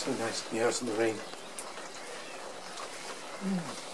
So nice to be out in the rain. Mm.